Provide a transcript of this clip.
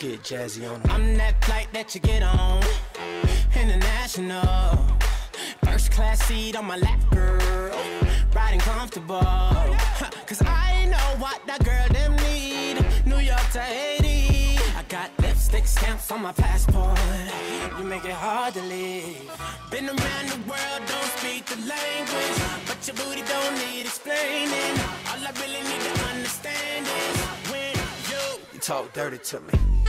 Get jazzy on. I'm that flight that you get on. International. First class seat on my lap, girl. Riding comfortable. Cause I know what that girl them need. New York to Haiti. I got lipstick stamps on my passport. You make it hard to leave. Been around the world, your booty don't need explaining. All I really need to understand is when you, you talk dirty to me.